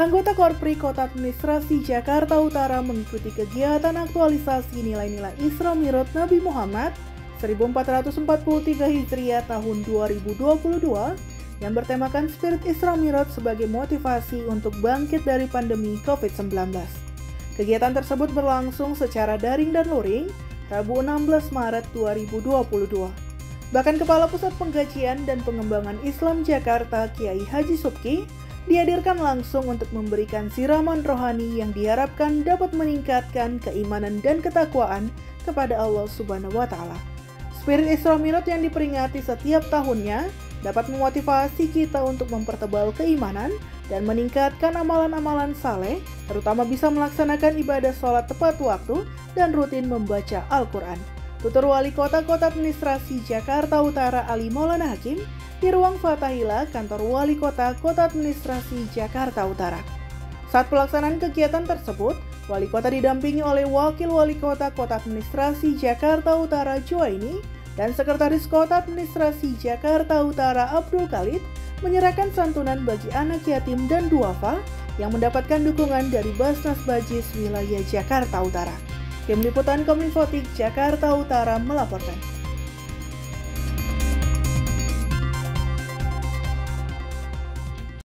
Anggota Korpri Kota Administrasi Jakarta Utara mengikuti kegiatan aktualisasi nilai-nilai Isra Mirot Nabi Muhammad 1443 Hijriah tahun 2022 yang bertemakan Spirit Isra Mirot sebagai motivasi untuk bangkit dari pandemi COVID-19. Kegiatan tersebut berlangsung secara daring dan luring Rabu 16 Maret 2022. Bahkan Kepala Pusat Pengkajian dan Pengembangan Islam Jakarta Kiai Haji Subki dihadirkan langsung untuk memberikan siraman rohani yang diharapkan dapat meningkatkan keimanan dan ketakwaan kepada Allah Subhanahu wa taala. Spirit Isra Miraj yang diperingati setiap tahunnya dapat memotivasi kita untuk mempertebal keimanan dan meningkatkan amalan-amalan saleh, terutama bisa melaksanakan ibadah sholat tepat waktu dan rutin membaca Al-Quran. Tutur Wali Kota Kota Administrasi Jakarta Utara Ali Maulana Hakim di ruang Fatahila, kantor Wali Kota Kota Administrasi Jakarta Utara. Saat pelaksanaan kegiatan tersebut, Wali Kota didampingi oleh Wakil Wali Kota Kota Administrasi Jakarta Utara Joaini dan Sekretaris Kota Administrasi Jakarta Utara Abdul Khalid menyerahkan santunan bagi anak yatim dan duafa yang mendapatkan dukungan dari Basnas Bajis wilayah Jakarta Utara. Tim Liputan Kominfotik Jakarta Utara melaporkan.